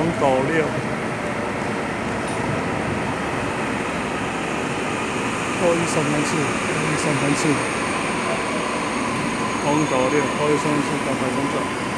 黄岛六，高一三班四，高一三班四，黄岛六，高一三班四，安排工作。